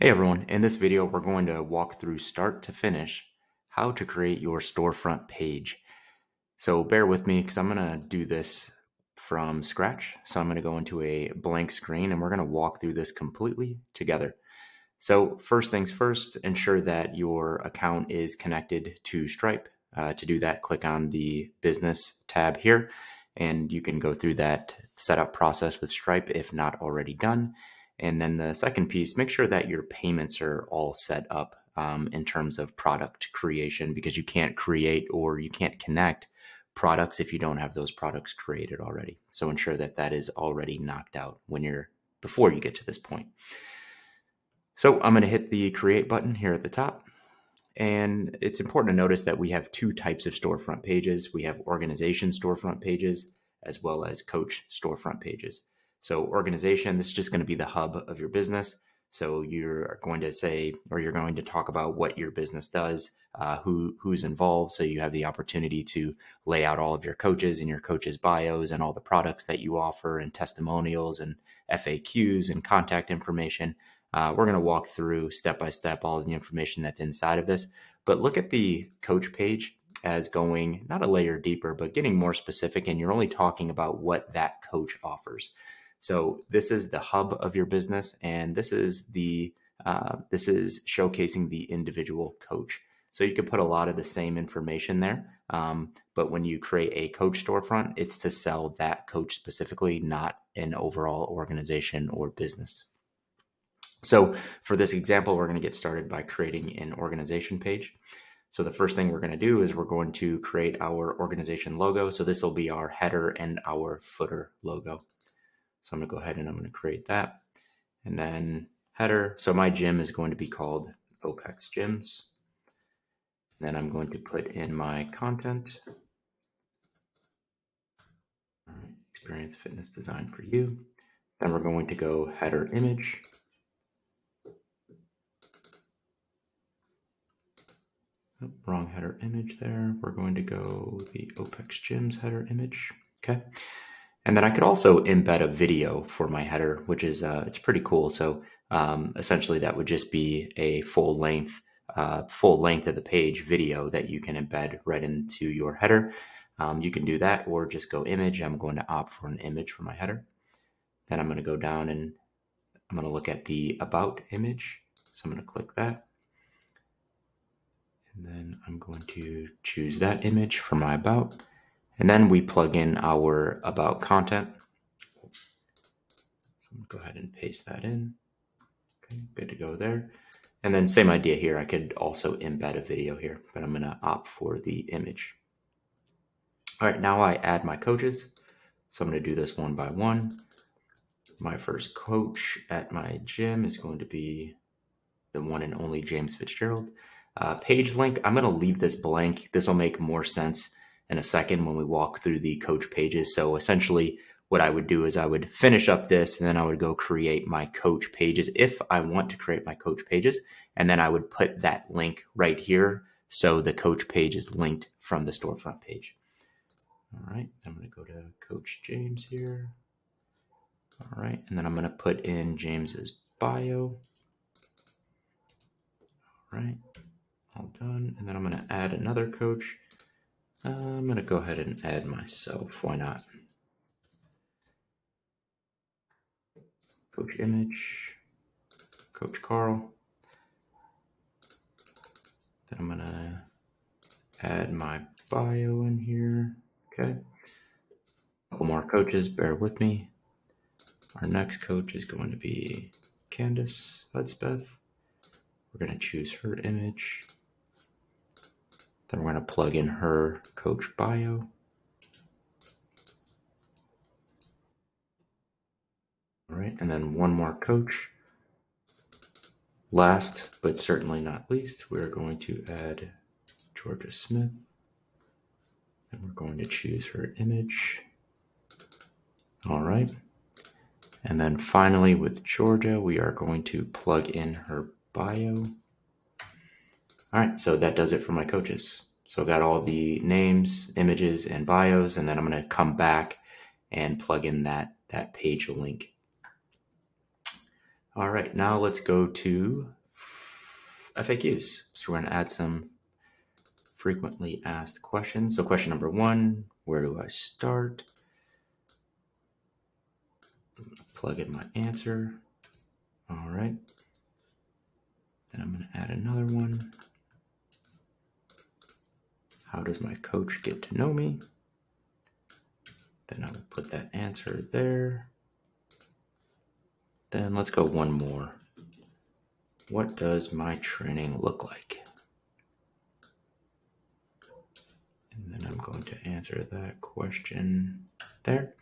Hey everyone, in this video we're going to walk through start to finish how to create your storefront page. So bear with me because I'm going to do this from scratch. So I'm going to go into a blank screen and we're going to walk through this completely together. So first things first, ensure that your account is connected to Stripe. Uh, to do that, click on the business tab here and you can go through that setup process with Stripe if not already done. And then the second piece, make sure that your payments are all set up um, in terms of product creation because you can't create or you can't connect products if you don't have those products created already. So ensure that that is already knocked out when you're before you get to this point. So I'm going to hit the create button here at the top. And it's important to notice that we have two types of storefront pages. We have organization storefront pages as well as coach storefront pages. So organization, this is just going to be the hub of your business. So you're going to say, or you're going to talk about what your business does, uh, who who's involved. So you have the opportunity to lay out all of your coaches and your coaches' bios and all the products that you offer and testimonials and FAQs and contact information. Uh, we're going to walk through step by step all of the information that's inside of this. But look at the coach page as going not a layer deeper, but getting more specific. And you're only talking about what that coach offers. So this is the hub of your business, and this is the uh, this is showcasing the individual coach. So you could put a lot of the same information there, um, but when you create a coach storefront, it's to sell that coach specifically, not an overall organization or business. So for this example, we're going to get started by creating an organization page. So the first thing we're going to do is we're going to create our organization logo. So this will be our header and our footer logo. So I'm going to go ahead and I'm going to create that. And then header. So my gym is going to be called OPEX Gyms. Then I'm going to put in my content. experience fitness design for you. Then we're going to go header image. Wrong header image there. We're going to go the OPEX Gyms header image. Okay. And then I could also embed a video for my header, which is uh, it's pretty cool. So um, essentially, that would just be a full length, uh, full length of the page video that you can embed right into your header. Um, you can do that, or just go image. I'm going to opt for an image for my header. Then I'm going to go down and I'm going to look at the about image. So I'm going to click that. And then I'm going to choose that image for my about. And then we plug in our about content. So go ahead and paste that in. Okay, good to go there. And then same idea here. I could also embed a video here, but I'm going to opt for the image. All right, now I add my coaches. So I'm going to do this one by one. My first coach at my gym is going to be the one and only James FitzGerald. Uh, page link, I'm going to leave this blank. This will make more sense in a second when we walk through the coach pages. So essentially, what I would do is I would finish up this and then I would go create my coach pages if I want to create my coach pages. And then I would put that link right here. So the coach page is linked from the storefront page. All right, I'm going to go to Coach James here. All right, and then I'm going to put in James's bio. All right, all done. And then I'm going to add another coach. Uh, I'm going to go ahead and add myself. Why not? Coach image, Coach Carl. Then I'm going to add my bio in here. Okay. A couple more coaches, bear with me. Our next coach is going to be Candace Hudspeth. We're going to choose her image. Then we're going to plug in her coach bio. All right, and then one more coach. Last, but certainly not least, we're going to add Georgia Smith. And we're going to choose her image. All right. And then finally with Georgia, we are going to plug in her bio. All right, so that does it for my coaches. So I've got all the names, images, and bios, and then I'm going to come back and plug in that, that page link. All right, now let's go to FAQs. So we're going to add some frequently asked questions. So question number one, where do I start? Plug in my answer. All right. Then I'm going to add another one. How does my coach get to know me? Then I will put that answer there. Then let's go one more. What does my training look like? And then I'm going to answer that question there.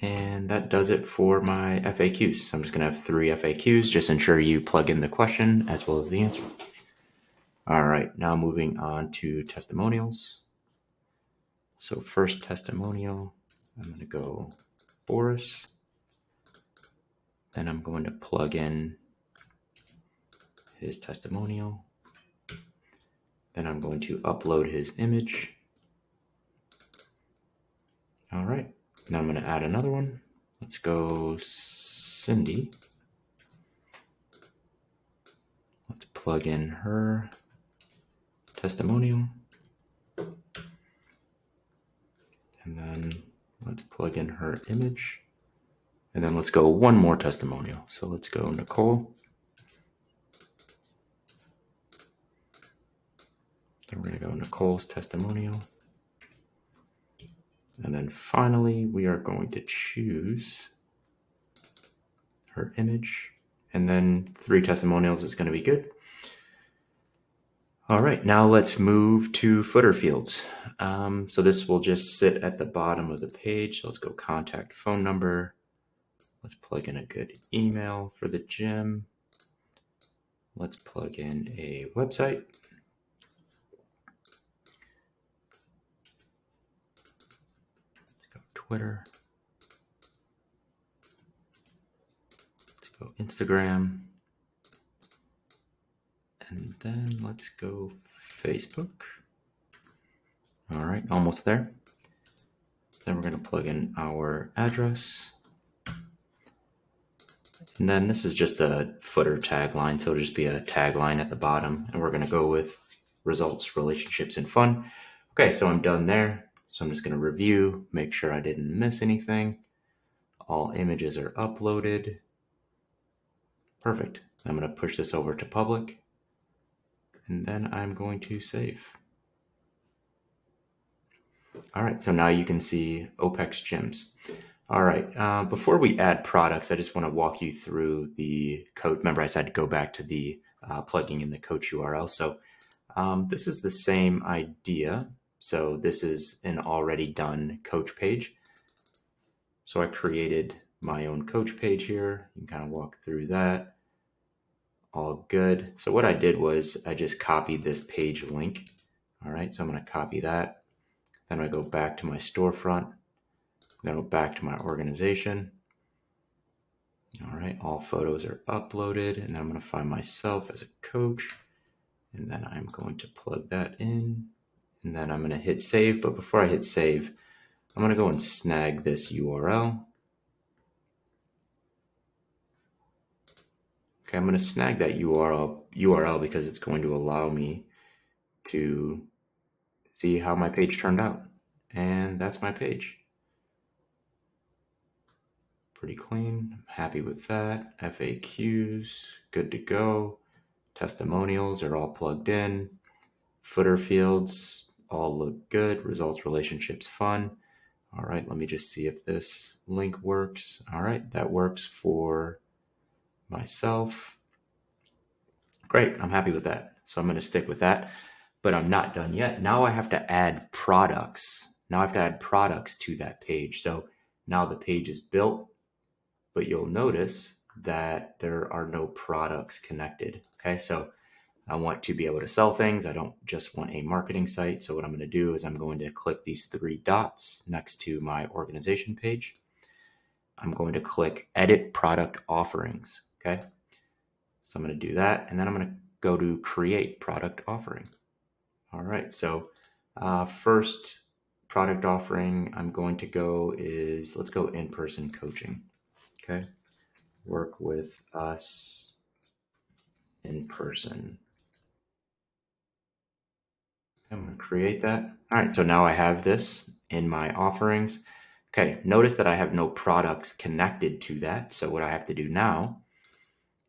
And that does it for my FAQs. I'm just going to have three FAQs. Just ensure you plug in the question as well as the answer. All right, now moving on to testimonials. So first testimonial, I'm going to go Boris. Then I'm going to plug in his testimonial. Then I'm going to upload his image. All right, now I'm going to add another one. Let's go Cindy. Let's plug in her testimonial. And then let's plug in her image. And then let's go one more testimonial. So let's go Nicole. Then we're going to go Nicole's testimonial. And then finally, we are going to choose her image. And then three testimonials is going to be good. All right, now let's move to footer fields. Um, so this will just sit at the bottom of the page. let's go contact phone number. Let's plug in a good email for the gym. Let's plug in a website. Let's go Twitter. Let's go Instagram. And then let's go Facebook. All right, almost there. Then we're going to plug in our address. And then this is just a footer tagline, so it'll just be a tagline at the bottom. And we're going to go with results, relationships, and fun. Okay, so I'm done there. So I'm just going to review, make sure I didn't miss anything. All images are uploaded. Perfect. I'm going to push this over to public and then I'm going to save. All right, so now you can see OPEX gyms. All right, uh, before we add products, I just want to walk you through the code. Remember, I said to go back to the uh, plugging in the coach URL. So um, this is the same idea. So this is an already done coach page. So I created my own coach page here. You can kind of walk through that all good. So what I did was I just copied this page link. All right, so I'm going to copy that. Then I go back to my storefront. Then go back to my organization. All right, all photos are uploaded, and then I'm to find myself as a coach, and then I'm going to plug that in, and then I'm going to hit save. But before I hit save, I'm going to go and snag this URL. Okay, I'm going to snag that URL, URL because it's going to allow me to see how my page turned out. And that's my page. Pretty clean. I'm happy with that. FAQs, good to go. Testimonials are all plugged in. Footer fields all look good. Results, relationships, fun. All right, let me just see if this link works. All right, that works for myself. Great, I'm happy with that. So I'm going to stick with that, but I'm not done yet. Now I have to add products. Now I have to add products to that page. So now the page is built, but you'll notice that there are no products connected. Okay, so I want to be able to sell things. I don't just want a marketing site. So what I'm going to do is I'm going to click these three dots next to my organization page. I'm going to click edit product offerings. Okay. So I'm going to do that. And then I'm going to go to create product offering. All right. So uh, first product offering I'm going to go is let's go in-person coaching. Okay. work with us in person. I'm going to create that. All right, so now I have this in my offerings. Okay, notice that I have no products connected to that. So what I have to do now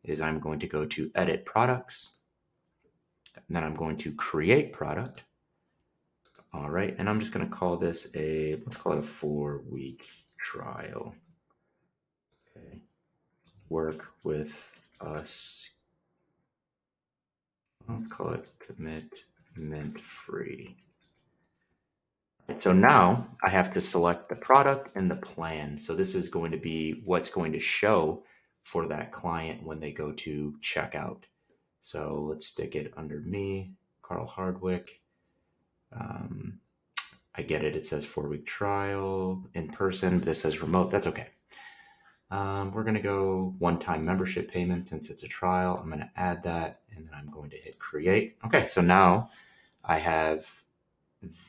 is I'm going to go to edit products. And then I'm going to create product. All right, and I'm just going to call this a, let's call it a four week trial. Okay, work with us. I'll call it commitment free. Right, so now I have to select the product and the plan. So this is going to be what's going to show for that client when they go to checkout. So let's stick it under me, Carl Hardwick. Um, I get it. It says four week trial in person. This says remote. That's okay. Um, we're going to go one time membership payment since it's a trial. I'm going to add that and then I'm going to hit create. Okay, so now I have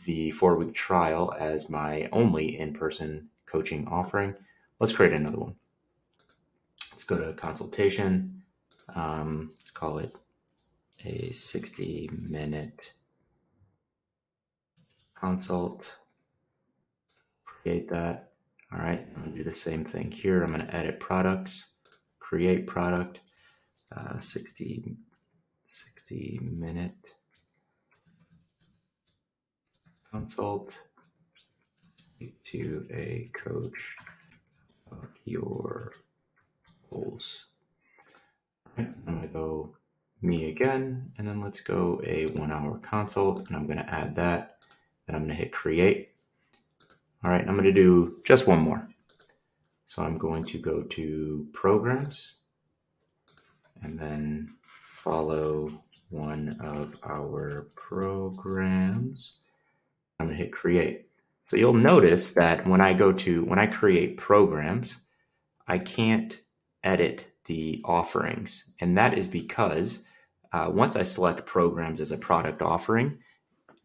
the four week trial as my only in person coaching offering. Let's create another one. Go to consultation. Um, let's call it a 60 minute consult. Create that. All right, I'm gonna do the same thing here. I'm gonna edit products, create product, uh, 60, 60 minute consult to a coach of your goals. I'm gonna go me again, and then let's go a one hour consult, and I'm gonna add that. Then I'm gonna hit create. All right, I'm gonna do just one more. So I'm going to go to programs and then follow one of our programs. I'm gonna hit create. So you'll notice that when I go to, when I create programs, I can't edit the offerings. And that is because uh, once I select programs as a product offering,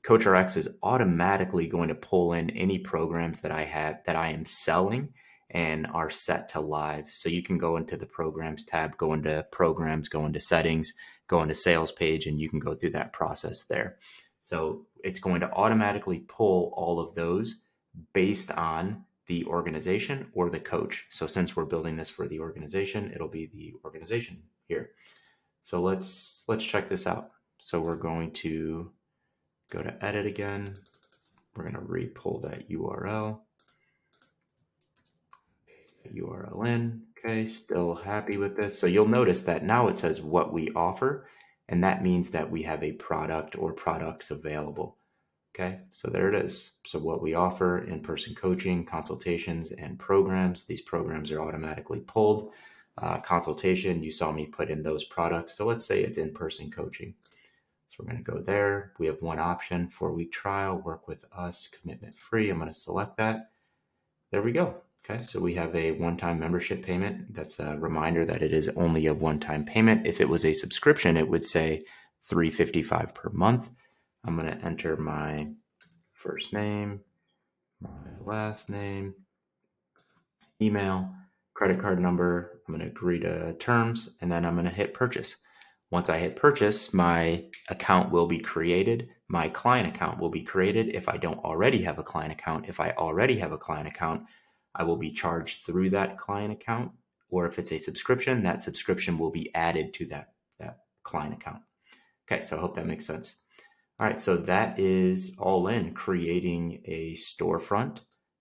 CoachRx is automatically going to pull in any programs that I have that I am selling and are set to live. So you can go into the programs tab, go into programs, go into settings, go into sales page, and you can go through that process there. So it's going to automatically pull all of those based on the organization or the coach. So since we're building this for the organization, it'll be the organization here. So let's let's check this out. So we're going to go to edit again. We're going to re-pull that URL. That URL in. Okay, still happy with this. So you'll notice that now it says what we offer and that means that we have a product or products available. Okay, so there it is. So, what we offer in person coaching, consultations, and programs, these programs are automatically pulled. Uh, consultation, you saw me put in those products. So, let's say it's in person coaching. So, we're going to go there. We have one option four week trial, work with us, commitment free. I'm going to select that. There we go. Okay, so we have a one-time membership payment. That's a reminder that it is only a one-time payment. If it was a subscription, it would say 355 per month. I'm going to enter my first name, my last name, email, credit card number. I'm going to agree to terms and then I'm going to hit purchase. Once I hit purchase, my account will be created. My client account will be created if I don't already have a client account. If I already have a client account, I will be charged through that client account. Or if it's a subscription, that subscription will be added to that, that client account. Okay, so I hope that makes sense. All right, so that is all in creating a storefront.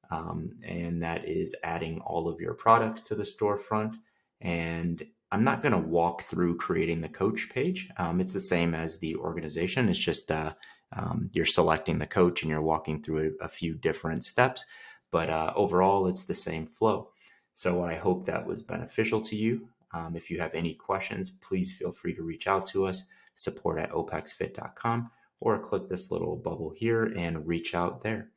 Um, and that is adding all of your products to the storefront. And I'm not going to walk through creating the coach page. Um, it's the same as the organization. It's just uh, um, you're selecting the coach and you're walking through a, a few different steps. But uh, overall, it's the same flow. So I hope that was beneficial to you. Um, if you have any questions, please feel free to reach out to us, support at opexfit.com, or click this little bubble here and reach out there.